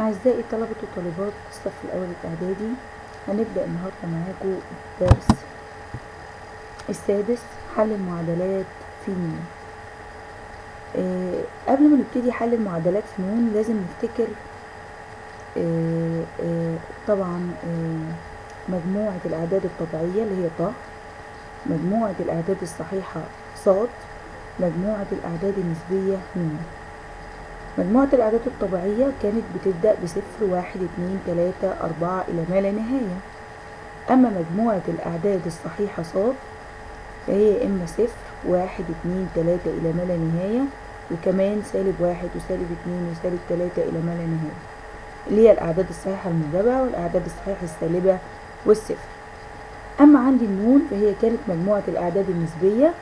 أعزائي طلبة وطالبات الصف الأول الإعدادي. هنبدأ النهاردة معاكم الدرس السادس حل المعادلات في نون. آه قبل ما نبتدي حل المعادلات في نون لازم نفتكر آه آه طبعا آه مجموعة الأعداد الطبيعية اللي هي ط مجموعة الأعداد الصحيحة صاد مجموعة الأعداد النسبية نون. مجموعة الأعداد الطبيعية كانت بتبدأ بصفر واحد اتنين تلاتة أربعة إلى ما لا نهاية. أما مجموعة الأعداد الصحيحة صاد فهي إما صفر واحد اتنين تلاتة إلى ما لا نهاية وكمان سالب واحد وسالب اتنين وسالب تلاتة إلى ما لا نهاية. اللي هي الأعداد الصحيحة الموجبة والأعداد الصحيحة السالبة والصفر. أما عندي النون فهي كانت مجموعة الأعداد النسبية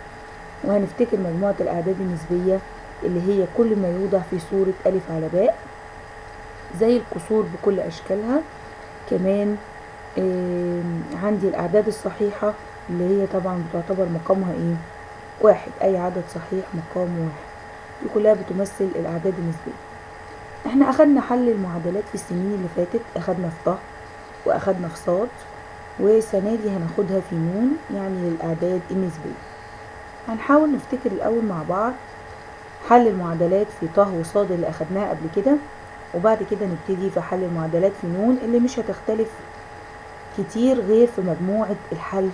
وهنفتكر مجموعة الأعداد النسبية اللي هي كل ما يوضع في صورة ألف على باء زي الكسور بكل أشكالها. كمان عندي الأعداد الصحيحة اللي هي طبعا بتعتبر مقامها إيه؟ واحد. أي عدد صحيح مقام واحد. دي كلها بتمثل الأعداد النسبية. إحنا أخدنا حل المعادلات في السنين اللي فاتت. أخدنا في طه وأخدنا في صاد والسنة دي هناخدها في نون يعني للأعداد النسبية. هنحاول نفتكر الأول مع بعض حل المعادلات في طه وصاد اللي أخدناها قبل كده وبعد كده نبتدي في حل المعادلات في نون اللي مش هتختلف كتير غير في مجموعة الحل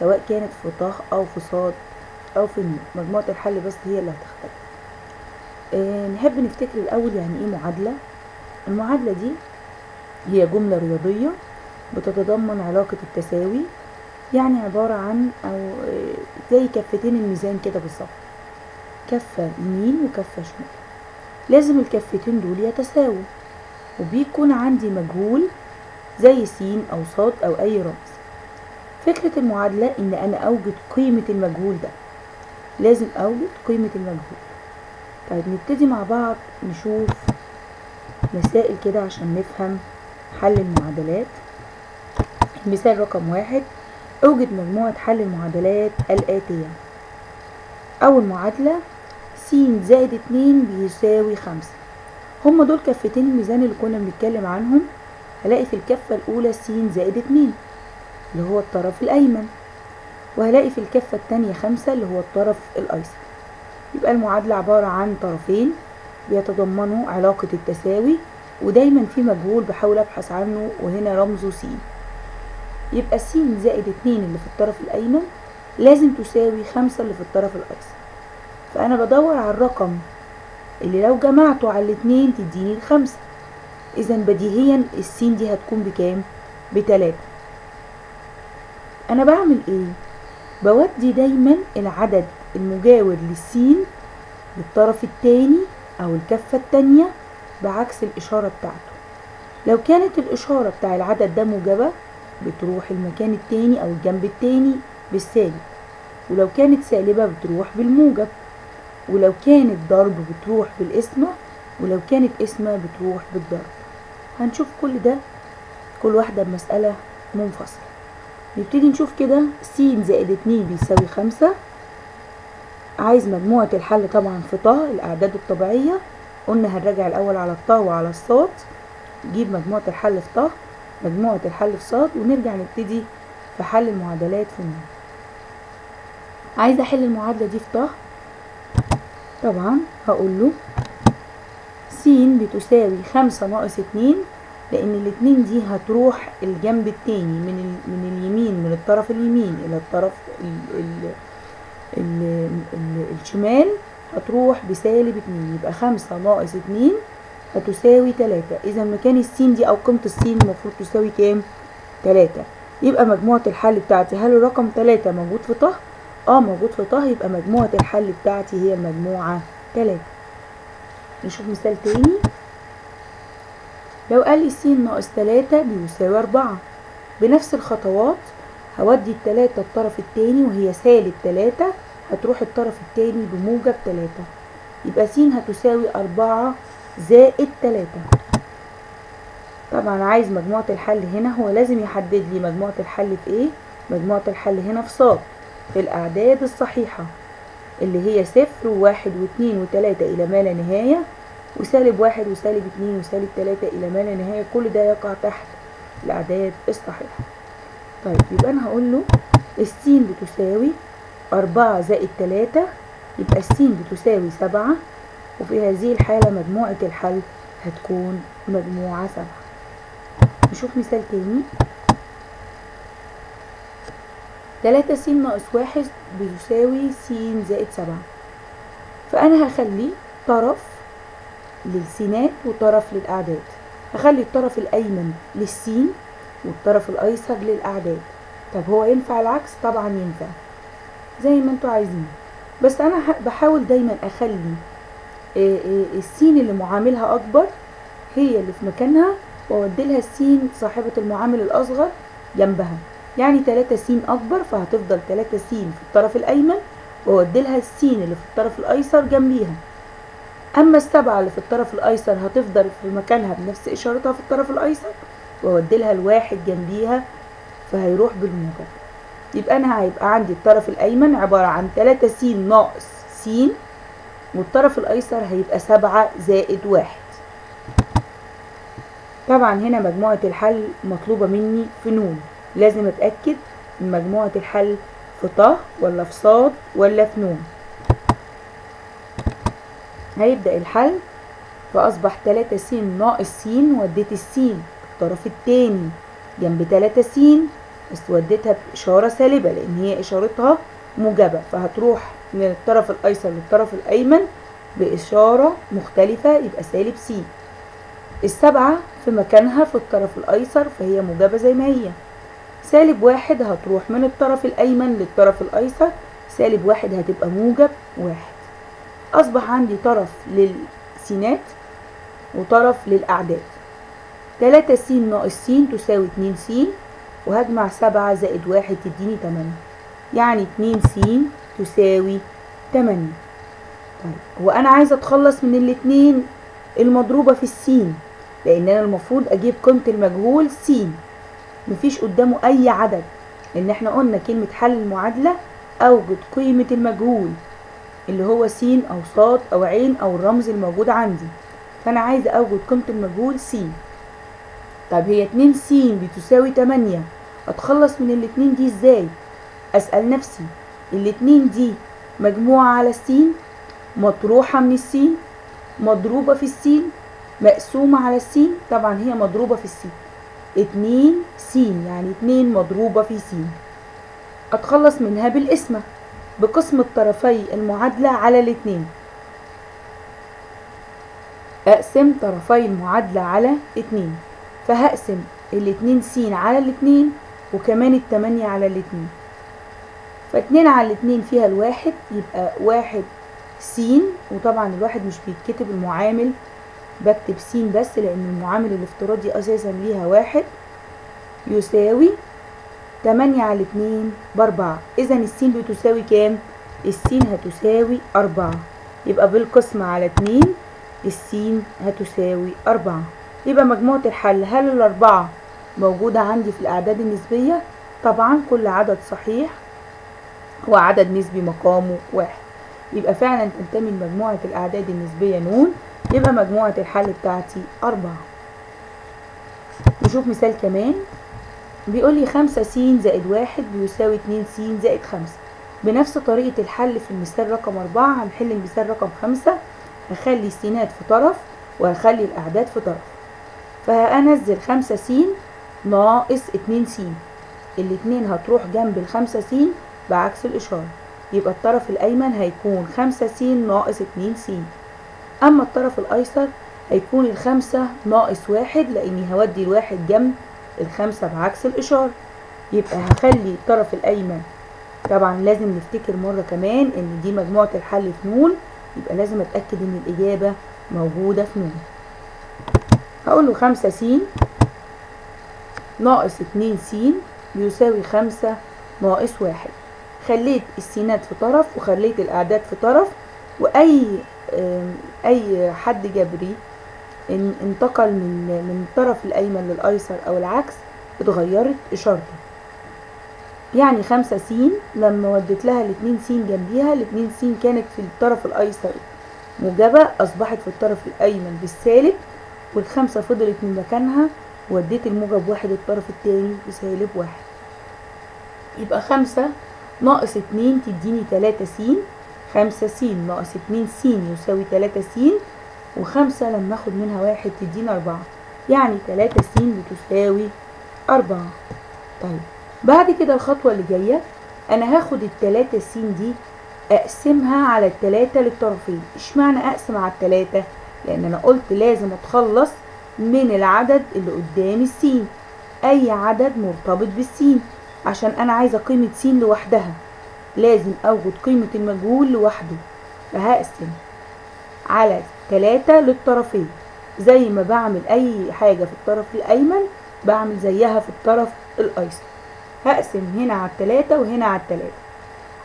سواء كانت في طه أو في صاد أو في نون. مجموعة الحل بس هي اللي هتختلف. أه نحب نفتكر الأول يعني إيه معادلة؟ المعادلة دي هي جملة رياضية بتتضمن علاقة التساوي يعني عبارة عن أو زي كفتين الميزان كده بالظبط. كفة يمين وكفة شمال. لازم الكفتين دول يتساووا وبيكون عندي مجهول زي س أو صاد أو أي رمز. فكرة المعادلة إن أنا أوجد قيمة المجهول ده. لازم أوجد قيمة المجهول. طيب نبتدي مع بعض نشوف مسائل كده عشان نفهم حل المعادلات. المثال رقم واحد أوجد مجموعة حل المعادلات الآتية أول معادلة س زائد اتنين بيساوي خمسة. هما دول كفتين الميزان اللي كنا بنتكلم عنهم. هلاقي في الكفة الأولى س زائد اتنين اللي هو الطرف الأيمن. وهلاقي في الكفة التانية خمسة اللي هو الطرف الأيسر. يبقى المعادلة عبارة عن طرفين بيتضمنوا علاقة التساوي ودايما في مجهول بحاول أبحث عنه وهنا رمزه س يبقى س زائد اتنين اللي في الطرف الأيمن لازم تساوي خمسة اللي في الطرف الأيسر. فأنا بدور على الرقم اللي لو جمعته على الاتنين تديني الخمسة. إذا بديهيا السين دي هتكون بكام؟ بتلاتة. أنا بعمل إيه؟ بودي دايما العدد المجاور للسين للطرف التاني أو الكفة التانية بعكس الإشارة بتاعته. لو كانت الإشارة بتاع العدد ده موجبة بتروح المكان التاني أو الجنب التاني بالسالب. ولو كانت سالبة بتروح بالموجب. ولو كانت ضرب بتروح بالقسمة ولو كانت قسمة بتروح بالضرب. هنشوف كل ده كل واحدة بمسألة منفصلة. نبتدي نشوف كده س زائد اتنين بيساوي خمسة. عايز مجموعة الحل طبعا في طه الأعداد الطبيعية. قلنا هنراجع الأول على الطه وعلى الصاد. نجيب مجموعة الحل في طه مجموعة الحل في صاد ونرجع نبتدي في حل المعادلات في النون. عايزة أحل المعادلة دي في طه؟ طبعا هقول له س بتساوي خمسة ناقص اتنين لأن الاتنين دي هتروح الجنب التاني من. من اليمين من الطرف اليمين إلى الطرف ال... ال... ال... ال... الشمال هتروح بسالب اتنين يبقى خمسة ناقص اتنين هتساوي تلاتة إذا مكان السين دي أو قيمة السين المفروض تساوي كام؟ تلاتة يبقى مجموعة الحل بتاعتي هل الرقم تلاتة موجود في طه؟ آه موجود في طه يبقى مجموعة الحل بتاعتي هي المجموعة تلاتة نشوف مثال تاني. لو قال لي س ناقص تلاتة بيساوي أربعة. بنفس الخطوات هودي التلاتة الطرف التاني وهي سالب تلاتة هتروح الطرف التاني بموجب تلاتة. يبقى س هتساوي أربعة زائد تلاتة. طبعا عايز مجموعة الحل هنا. هو لازم يحدد لي مجموعة الحل في إيه؟ مجموعة الحل هنا في صاد. الأعداد الصحيحة اللي هي صفر وواحد واتنين وتلاتة إلى ما لا نهاية وسالب واحد وسالب اتنين وسالب تلاتة إلى ما لا نهاية. كل ده يقع تحت الأعداد الصحيحة. طيب يبقى أنا هقول له السين بتساوي أربعة زائد تلاتة يبقى السين بتساوي سبعة وفي هذه الحالة مجموعة الحل هتكون مجموعة سبعة. نشوف مثال تاني. تلاتة س ناقص واحد بيساوي س زائد سبعة. فأنا هخلي طرف للسينات وطرف للأعداد. هخلي الطرف الأيمن للسين والطرف الأيسر للأعداد. طب هو ينفع العكس؟ طبعا ينفع. زي ما أنتوا عايزين. بس أنا بحاول دايما أخلي السين اللي معاملها أكبر هي اللي في مكانها وأوديلها السين صاحبة المعامل الأصغر جنبها. يعني تلاتة س أكبر فهتفضل تلاتة س في الطرف الأيمن وأوديلها السين اللي في الطرف الأيسر جنبيها. أما السبعة اللي في الطرف الأيسر هتفضل في مكانها بنفس إشارتها في الطرف الأيسر وأوديلها الواحد جنبيها فهيروح بالموجب. يبقى أنا هيبقى عندي الطرف الأيمن عبارة عن تلاتة س ناقص س والطرف الأيسر هيبقى سبعة زائد واحد. طبعا هنا مجموعة الحل مطلوبة مني في نون. لازم أتأكد من مجموعة الحل في ط ولا في صاد ولا في نون. هيبدأ الحل فأصبح تلاتة س ناقص س وديت السين الطرف التاني. جنب تلاتة س بس وديتها بإشارة سالبة لأن هي إشارتها موجبة فهتروح من الطرف الأيسر للطرف الأيمن بإشارة مختلفة يبقى سالب س السبعة في مكانها في الطرف الأيسر فهي موجبة زي ما هي. سالب واحد هتروح من الطرف الأيمن للطرف الأيسر سالب واحد هتبقى موجب واحد. أصبح عندي طرف للسينات وطرف للأعداد. تلاتة س ناقص س تساوي اتنين س وهجمع سبعة زائد واحد تديني تمانية. يعني اتنين س تساوي تمانية. طيب وأنا عايزة أتخلص من الاتنين المضروبة في السين لأن أنا المفروض أجيب قيمة المجهول س مفيش قدامه أي عدد. لأن إحنا قلنا كلمة حل المعادلة أوجد قيمة المجهول اللي هو س أو صاد أو عين أو الرمز الموجود عندي. فأنا عايزة أوجد قيمة المجهول س طب هي اتنين س بتساوي تمانية. أتخلص من الاتنين دي إزاي؟ أسأل نفسي الاتنين دي مجموعة على السين مطروحة من السين؟ مضروبة في السين؟ مقسومة على السين؟ طبعا هي مضروبة في السين. اتنين س يعني اتنين مضروبة في س أتخلص منها بالقسمة بقسم الطرفي المعادلة على الاتنين. أقسم طرفي المعادلة على اتنين فهقسم الاتنين س على الاتنين وكمان التمانية على الاتنين. فاتنين على الاتنين فيها الواحد يبقى واحد س وطبعا الواحد مش بيتكتب المعامل بكتب س بس لأن المعامل الافتراضي أساسا ليها واحد. يساوي تمانية على اتنين بأربعة. إذا السين بتساوي كام؟ السين هتساوي أربعة. يبقى بالقسمة على اتنين السين هتساوي أربعة. يبقى مجموعة الحل هل الأربعة موجودة عندي في الأعداد النسبية؟ طبعا كل عدد صحيح هو عدد نسبي مقامه واحد. يبقى فعلا تنتمي لمجموعة الأعداد النسبية نون. يبقى مجموعة الحل بتاعتي أربعة. نشوف مثال كمان. بيقول لي خمسة س زائد واحد بيساوي اتنين س زائد خمسة. بنفس طريقة الحل في المثال رقم أربعة هنحل المثال رقم خمسة. هخلي السينات في طرف وهخلي الأعداد في طرف. فهنزل خمسة س ناقص اتنين س. الاتنين هتروح جنب الخمسة س بعكس الإشارة. يبقى الطرف الأيمن هيكون خمسة س ناقص اتنين س. أما الطرف الأيسر هيكون الخمسة ناقص واحد لأني هودي الواحد جنب الخمسة بعكس الإشارة. يبقى هخلي الطرف الأيمن طبعا لازم نفتكر مرة كمان إن دي مجموعة الحل في نون يبقى لازم أتأكد إن الإجابة موجودة في نون. هقول له خمسة س ناقص اتنين س بيساوي خمسة ناقص واحد. خليت السينات في طرف وخليت الأعداد في طرف وأي أي حد جبري انتقل من من الطرف الأيمن للأيسر أو العكس اتغيرت إشارته. يعني خمسة س لما وديت لها الاتنين س جنبيها الاتنين س كانت في الطرف الأيسر موجبة أصبحت في الطرف الأيمن بالسالب والخمسة فضلت من مكانها وديت الموجب واحد الطرف التاني بسالب واحد. يبقى خمسة ناقص اتنين تديني تلاتة س خمسة س ناقص اتنين س يساوي تلاتة س وخمسة لما اخد منها واحد تدينا أربعة. يعني تلاتة س بتساوي أربعة. طيب بعد كده الخطوة اللي جاية أنا هاخد التلاتة س دي أقسمها على التلاتة للطرفين. اشمعنى أقسم على التلاتة؟ لأن أنا قلت لازم أتخلص من العدد اللي قدام السين. أي عدد مرتبط بالسين. عشان أنا عايزة قيمة س لوحدها. لازم أوجد قيمة المجهول لوحده. فهقسم على تلاتة للطرفين. زي ما بعمل أي حاجة في الطرف الأيمن بعمل زيها في الطرف الأيسر. هقسم هنا على التلاتة وهنا على التلاتة.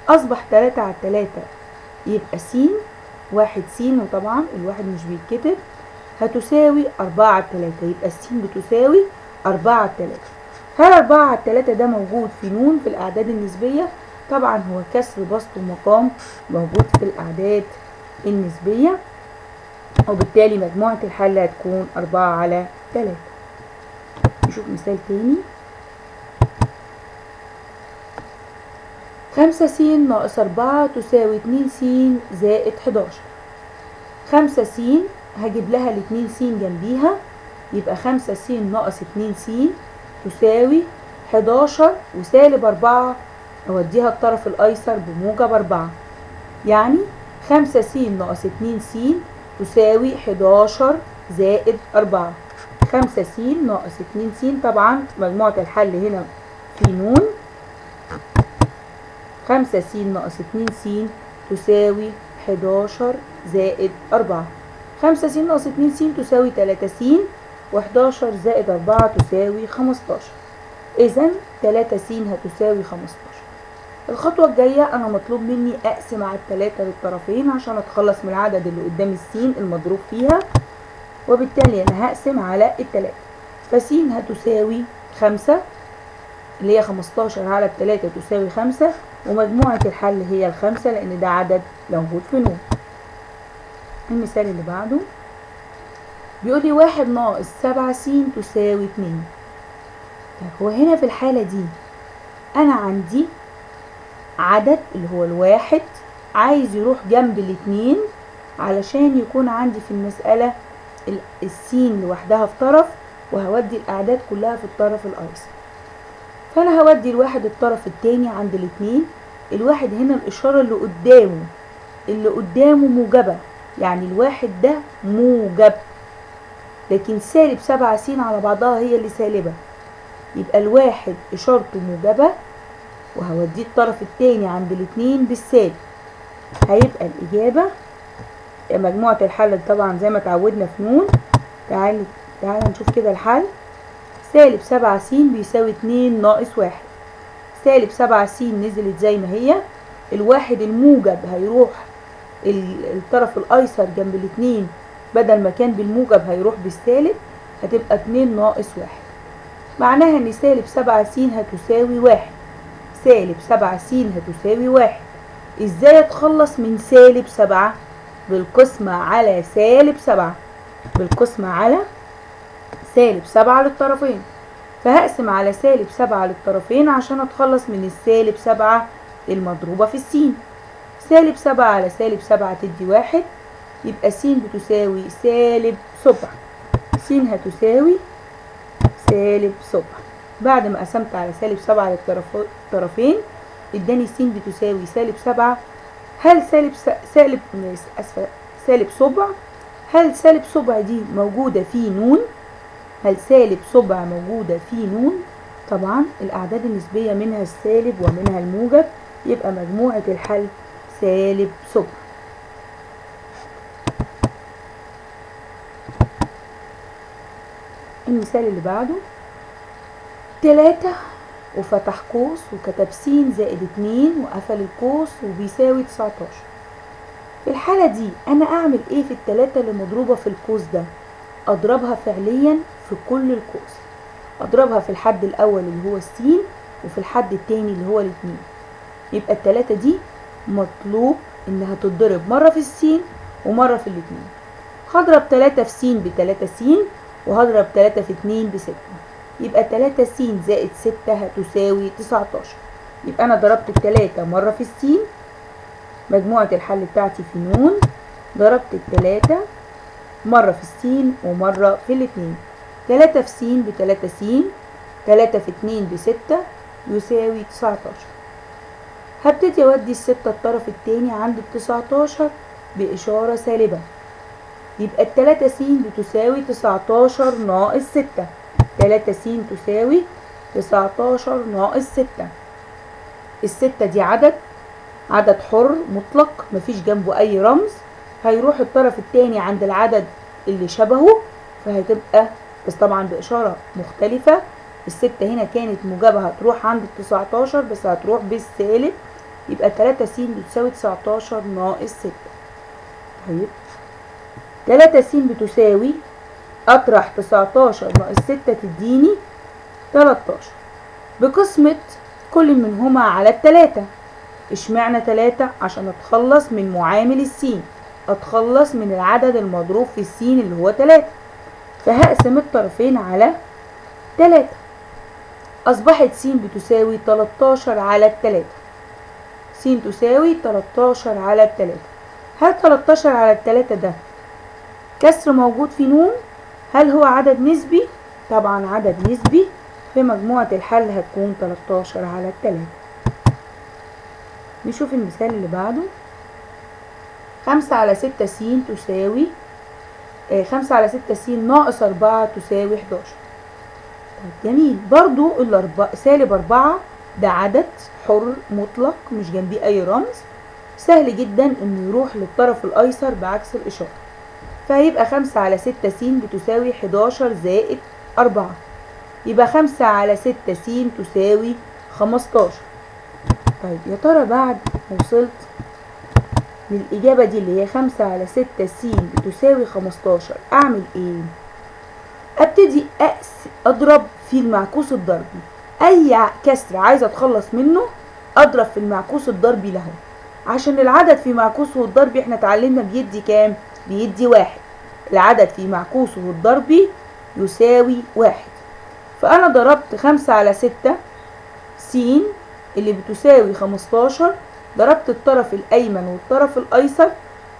أصبح تلاتة على التلاتة يبقى س واحد س وطبعا الواحد مش بيتكتب. هتساوي أربعة على التلاتة يبقى الس بتساوي أربعة على التلاتة. هل أربعة على التلاتة ده موجود في نون في الأعداد النسبية؟ طبعا هو كسر بسط ومقام موجود في الأعداد النسبية وبالتالي مجموعة الحل هتكون أربعة على تلاتة. نشوف مثال تاني. خمسة س ناقص أربعة تساوي اتنين س زائد حداشر. خمسة س هجيب لها الاتنين س جنبيها يبقى خمسة س ناقص اتنين س تساوي حداشر وسالب أربعة أوديها الطرف الأيسر بموجب أربعة يعني خمسة س ناقص اتنين س تساوي حداشر زائد أربعة. خمسة س ناقص اتنين س طبعا مجموعة الحل هنا في نون. خمسة س ناقص اتنين س تساوي حداشر زائد أربعة. خمسة س ناقص اتنين س تساوي تلاتة س وحداشر زائد أربعة تساوي خمستاشر. إذا تلاتة س هتساوي خمستاشر. الخطوة الجاية أنا مطلوب مني أقسم على التلاتة للطرفين عشان أتخلص من العدد اللي قدام السين المضروب فيها وبالتالي أنا هقسم على التلاتة. فس هتساوي خمسة اللي هي خمستاشر على التلاتة تساوي خمسة ومجموعة الحل هي الخمسة لأن ده عدد موجود في نون. المثال اللي بعده بيقول لي واحد ناقص سبعة س تساوي اتنين. طيب هو هنا في الحالة دي أنا عندي عدد اللي هو الواحد عايز يروح جنب الاتنين علشان يكون عندي في المسألة السين لوحدها في طرف وهودي الأعداد كلها في الطرف الأيسر فأنا هودي الواحد الطرف التاني عند الاتنين الواحد هنا الإشارة اللي قدامه اللي قدامه موجبة يعني الواحد ده موجب. لكن سالب سبعة س على بعضها هي اللي سالبة. يبقى الواحد إشارته موجبة وهوديه الطرف التاني عند الاتنين بالسالب. هيبقى الإجابة مجموعة الحل طبعا زي ما اتعودنا في نون. تعالى تعالى نشوف كده الحل. سالب سبعة س بيساوي اتنين ناقص واحد. سالب سبعة س نزلت زي ما هي. الواحد الموجب هيروح الطرف الأيسر جنب الاتنين بدل ما كان بالموجب هيروح بالسالب هتبقى اتنين ناقص واحد. معناها إن سالب سبعة س هتساوي واحد. سالب سبعة س هتساوي واحد. إزاي أتخلص من سالب سبعة؟ بالقسمة على سالب سبعة. بالقسمة على سالب سبعة للطرفين. فهقسم على سالب سبعة للطرفين عشان أتخلص من السالب سبعة المضروبة في السين. سالب سبعة على سالب سبعة تدي واحد. يبقى س بتساوي سالب سبعة س هتساوي سالب سبعة بعد ما قسمت على سالب سبعة للطرفين اداني س بتساوي سالب سبعة. هل سالب سالب سالب سبع هل سالب سبع دي موجودة في نون؟ هل سالب سبع موجودة في نون؟ طبعا الأعداد النسبية منها السالب ومنها الموجب يبقى مجموعة الحل سالب سبع المثال اللي بعده تلاتة وفتح قوس وكتب س زائد اتنين وقفل القوس وبيساوي تسعتاشر. في الحالة دي أنا أعمل إيه في التلاتة اللي مضروبة في القوس ده؟ أضربها فعليا في كل القوس. أضربها في الحد الأول اللي هو السين وفي الحد التاني اللي هو الاتنين. يبقى التلاتة دي مطلوب إنها تتضرب مرة في السين ومرة في الاتنين. هضرب تلاتة في س بتلاتة س وهضرب تلاتة في اتنين بستة. يبقى تلاتة س زائد ستة هتساوي تسعتاشر. يبقى أنا ضربت التلاتة مرة في السين. مجموعة الحل بتاعتي في ن ضربت التلاتة مرة في السين ومرة في الاتنين. تلاتة في س بتلاتة س تلاتة في اتنين بستة يساوي تسعتاشر. هبتدي أودي الستة الطرف التاني عند التسعتاشر بإشارة سالبة. يبقى التلاتة س بتساوي تسعتاشر ناقص ستة. تلاتة س تساوي تسعتاشر ناقص ستة. الستة دي عدد عدد حر مطلق مفيش جنبه أي رمز. هيروح الطرف التاني عند العدد اللي شبهه فهتبقى بس طبعا بإشارة مختلفة الستة هنا كانت موجبة هتروح عند التسعتاشر بس هتروح بالسالب. يبقى تلاتة س بتساوي تسعتاشر ناقص ستة. طيب. تلاتة س بتساوي أطرح تسعتاشر ناقص ستة تديني تلاتاشر. بقسمة كل منهما على التلاتة. اشمعنى تلاتة؟ عشان أتخلص من معامل السين. أتخلص من العدد المضروب في السين اللي هو تلاتة. فهقسم الطرفين على تلاتة. أصبحت س بتساوي تلاتاشر على التلاتة. س تساوي تلاتاشر على التلاتة. هل تلاتاشر على التلاتة ده كسر موجود في نون؟ هل هو عدد نسبي؟ طبعا عدد نسبي. في مجموعة الحل هتكون 13 على التلاتة. نشوف المثال اللي بعده. خمسة على ستة س تساوي آه خمسة على ستة س ناقص أربعة تساوي حداشر. طيب جميل. برضو الأربعة سالب أربعة ده عدد حر مطلق مش جنبيه أي رمز. سهل جدا إنه يروح للطرف الأيسر بعكس الإشارة. فهيبقى خمسة على ستة س بتساوي حداشر زائد أربعة يبقى خمسة على ستة س تساوي خمستاشر طيب يا ترى بعد ما وصلت للإجابة دي اللي هي خمسة على ستة س بتساوي خمستاشر أعمل إيه؟ أبتدي أقس أضرب في المعكوس الضربي أي كسر عايزة أتخلص منه أضرب في المعكوس الضربي له عشان العدد في معكوسه الضربي إحنا اتعلمنا بيدي كام؟ بيدي واحد. العدد في معكوسه الضربي يساوي واحد. فأنا ضربت خمسة على ستة. س اللي بتساوي خمستاشر. ضربت الطرف الأيمن والطرف الأيسر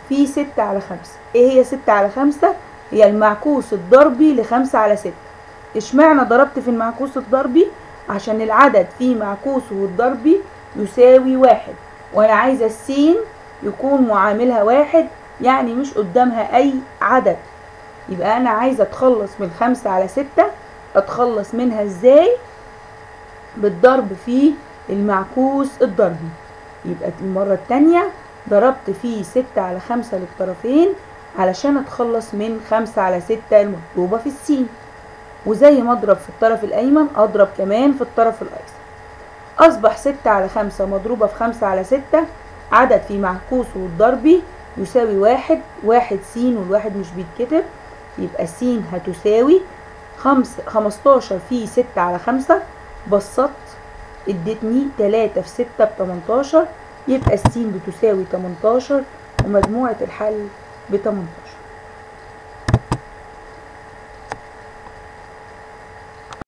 في ستة على خمسة. إيه هي ستة على خمسة؟ هي المعكوس الضربي لخمسة على ستة. إشمعنى ضربت في المعكوس الضربي؟ عشان العدد في معكوسه الضربي يساوي واحد. وأنا عايزة السين يكون معاملها واحد يعني مش قدامها أي عدد. يبقى أنا عايزة أتخلص من خمسة على ستة أتخلص منها إزاي؟ بالضرب في المعكوس الضربي. يبقى المرة التانية ضربت فيه ستة على خمسة للطرفين علشان أتخلص من خمسة على ستة المضروبة في السين. وزي ما أضرب في الطرف الأيمن أضرب كمان في الطرف الأيسر. أصبح ستة على خمسة مضروبة في خمسة على ستة عدد في معكوسه الضربي يساوي واحد واحد س والواحد مش بيتكتب يبقى س هتساوي خمس خمستاشر في ستة على خمسة بسطت ادتني تلاتة في ستة بتمنتاشر يبقى الس بتساوي تمنتاشر ومجموعة الحل بتمنتاشر.